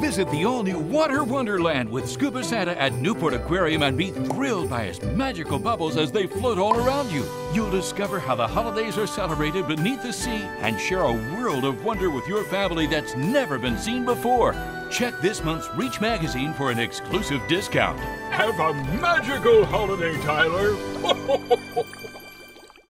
Visit the all-new Water Wonderland with Scuba Santa at Newport Aquarium and be thrilled by his magical bubbles as they float all around you. You'll discover how the holidays are celebrated beneath the sea and share a world of wonder with your family that's never been seen before. Check this month's Reach magazine for an exclusive discount. Have a magical holiday, Tyler.